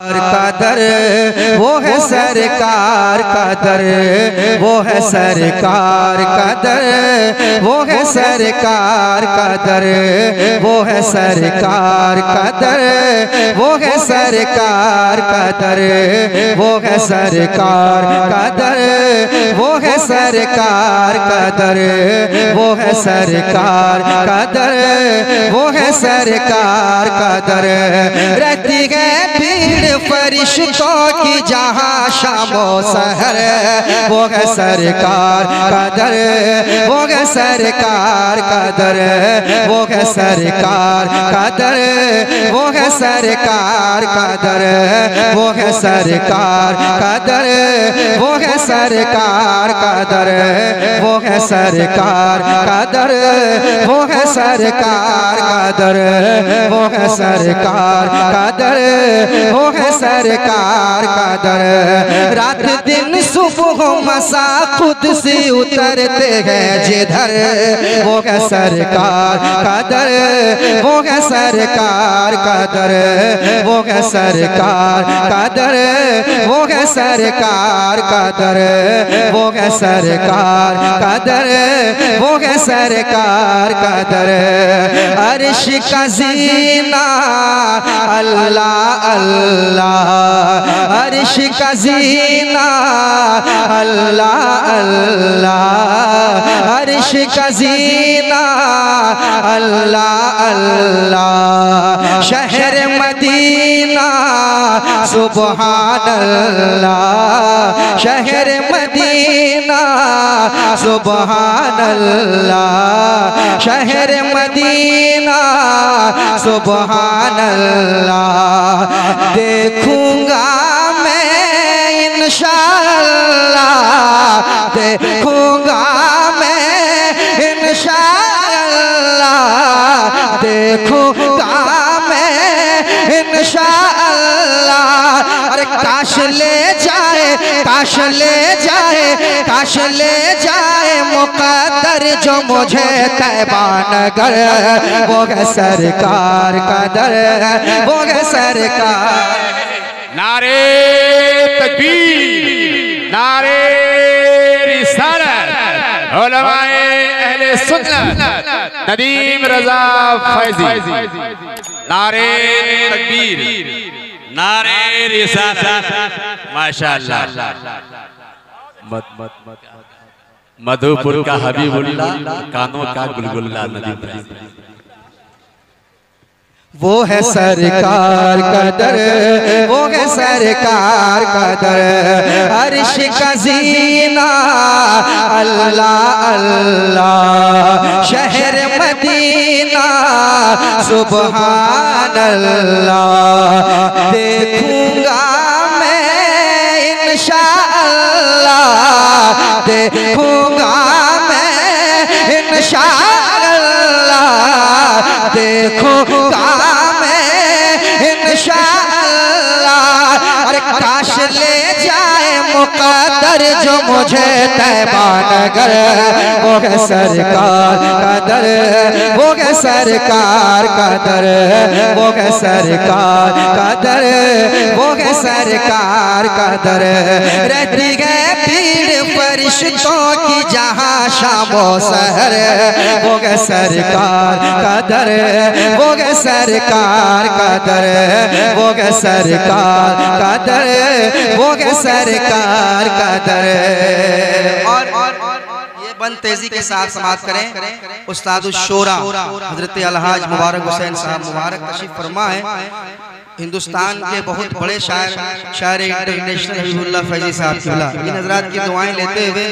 का दर वो है सरकार का दर वो है सरकार का दर वो है सरकार का दर वो है सरकार का दर वो है सरकार का दर वो है सरकार का दर वो है सरकार का दर वो है सरकार का दर वो है सरकार का दर रहती है भीड़ फरिश्तों की जहाँ शामो सहर वो सरकार का दर वो सरकार का दर वो सरकार कदर वो सरकार कदर वो है सरकार कदर वो सरकार कदर वो सरकार कदर वो सरकार कदर वो सरकार का दर वो सरकार का दर रात दिन सुबह मसा खुद से उतरते हैं जिधर। वो है सरकार का दर वो है सरकार का दर वो है सरकार का दर वो है सरकार का दर वो है सरकार का दर वो है सरकार का दर अर्श का जीना अल्लाह अल्लाह। अर्श का जीना। अल्लाह अल्लाह अर्श का जीना। अल्लाह अल्लाह शहर मदीना सुबहान अल्लाह शहर मदीना सुबहान अल्लाह शहर मदीना सुबहान अल्लाह देखूँगा मैं इंशाअल्लाह, देखूँगा मैं इंशाअल्लाह, देखूँगा ले जाए काश ले जाए काश ले जाए मुकद्दर जो मुझे तैबान कर वो सरकार का दर वो सरकार नारे तकबीर नारे रिसालत उलमाए अहले सुन्नत नदीम रजा फैजी नारे तकबीर नारे रिसालत माशाअल्लाह मत मत मत मधुपुर का हबीबुल्ला कानों का गुलगुल्ला नदीम वो है सरकार का दर वो है सरकार का दर। अर्श का जीना अल्लाह अल्लाह। शहर मदीना सुबह अल्लाह देखूँगा कदर जो मुझे तैबा नगर वो गए सरकार कदर, वो गए सरकार कदर, वो गए सरकार कदर, वो गए सरकार कदर। रहती गए पीड़ फरिश्तों की जहाँ शामो शहर वो गए सरकार कदर, वो गए सरकार कदर, वो गए सरकार कदर, वो गए सरकार सरकार का दर और ये बंद तेज़ी के साथ समाप्त करें। उस्ताद शोरा, हज़रत अलहाज मुबारक हुसैन साहब मुबारक तशीफ फरमा है। हिंदुस्तान के बहुत बड़े शायर शायर इंटरनेशनल फैजी साहब किला इन हजरात की दुआएँ लेते हुए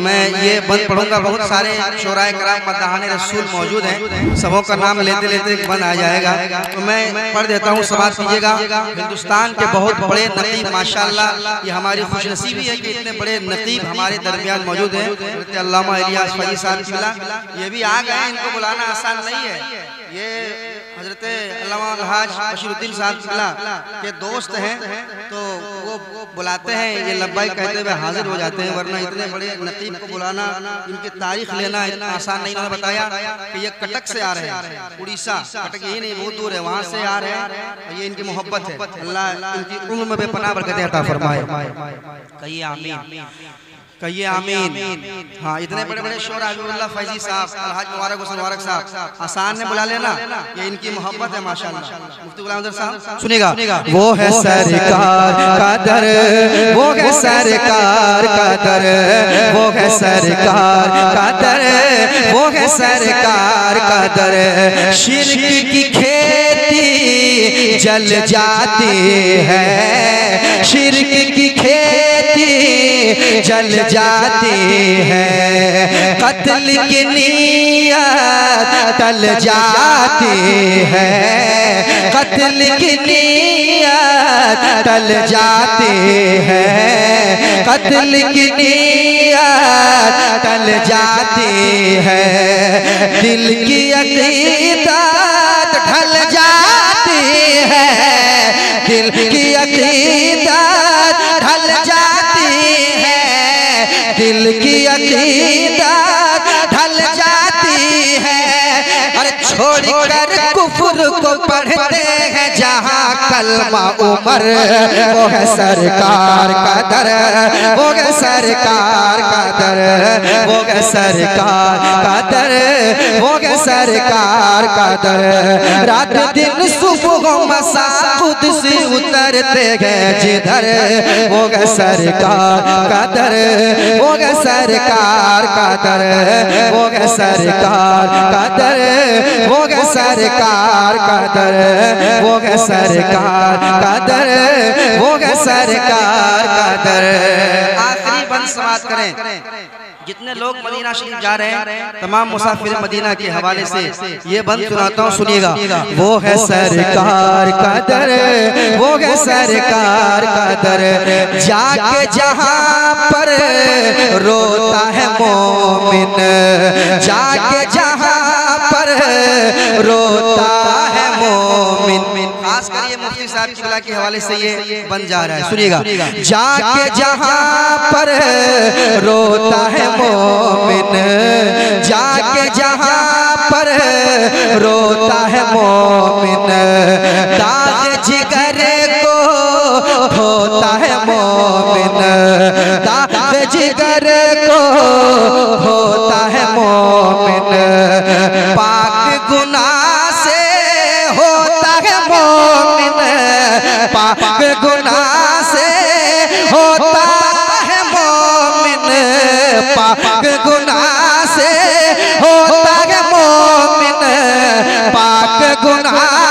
मैं ये बंद पढ़ूँगा बहुत सारे शोराय कराम मदहान रसूल मौजूद हैं। सबों का नाम लेते लेते बंद आ जाएगा। तो मैं पढ़ देता हूँ समाज कीजिएगा। हिंदुस्तान के बहुत बड़े नकीब माशाल्लाह ये हमारी खुशनसीबी है कि इतने बड़े नकीब हमारे दरमियान मौजूद हैं। अल्लामा इलियास फैजी साहब किला ये भी आ गए इनको बुलाना आसान नहीं है। ये हज़रत हज़रत अल्लामा बशीरुद्दीन साहब किला के दोस्त हैं तो वो बुलाते हैं, ये लब्बाई कहते हुए हाजिर हो जाते हैं, वरना इतने बड़े नतीब को बुलाना, इनकी तारीख लेना इतना आसान नहीं उन्होंने बताया कि ये कटक से आ रहे हैं, उड़ीसा, कटक यही नहीं बहुत दूर है, वहाँ से आ रहे हैं ये इनकी मोहब्बत है। अल्लाह इनकी उम्र में बेपनाह बरकतें अता फरमाए। कहिए आमीन। कहिए आमीन। हाँ इतने बड़े बड़े शोर हबीबुल्लाह फैजी साहब अलहाज मुबारक हुसैन मुबारक साहब। आसान ने बुला लेना ये इनकी मोहब्बत है माशाल्लाह। मुफ्ती गुलाम साहब सुनेगा? वो है सरकार का दर वो है सरकार का दर वो है सरकार का दर वो है सरकार का दर। शिरक की खेती जल जाती है, शिरक की खेती जल जाती है, कत्ल की नीयत तल जाती है, कत्ल की नीयत टल जाती है, कत्ल की नीयत टल जाती है, दिल की अकीदत ढल जाती दिल की अकीदत ढल जाती है। दिल की अकीदत ढल जाती है। अरे छोड़ कर कुफुर को पढ़ते हैं। कलमा उमर, वो है सरकार का दर, वो है सरकार का दर, वो है सरकार का दर, वो है सरकार का दर। रात दिन सुबह मसा खुद से उतरते गए जिधर, वो है सरकार का दर, वो है सरकार का दर, वो है सरकार का दर, वो है सरकार का दर, वो है सरकार दर वो है सरकार का दर आखिरी बंद समाप्त करें। जितने लोग मदीना शरीफ जा रहे हैं तमाम मुसाफिर मदीना के हवाले से ये बंद सुनाता हूँ सुनिएगा। वो है सरकार का दर वो है सरकार का दर जाके जहाँ पर रोता है मोमिन जाके जहाँ पर रोता के हवाले से ये बन जा रहा है। सुनिएगा। जाके जहाँ पर रोता है मोमिन जाके जहाँ पर रोता है मोमिन। दाग जिगर को होता है मोमिन। दाग जिगर को होता है मोमिन। पाक गुना से होता है मोमिन पाक गुनाह से होता है मोमिन पाक गुनाह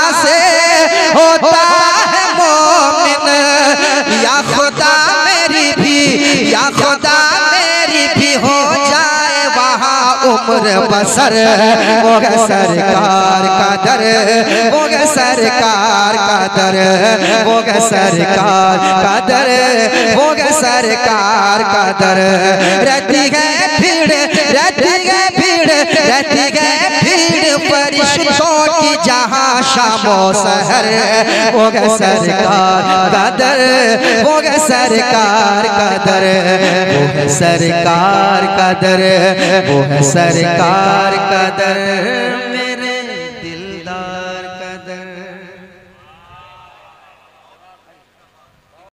बसर वो गे सरकार का दर वो गे सरकार का दर वो गे सरकार का दर वो गे सरकार का दर रहती है भीड़ रहती है भीड़ रहती है भीड़ जहाँ शामो सहर वो गए सरकार कदर दर वो है सरकार कदर दर वो है सरकार कदर दर वो है सरकार का दर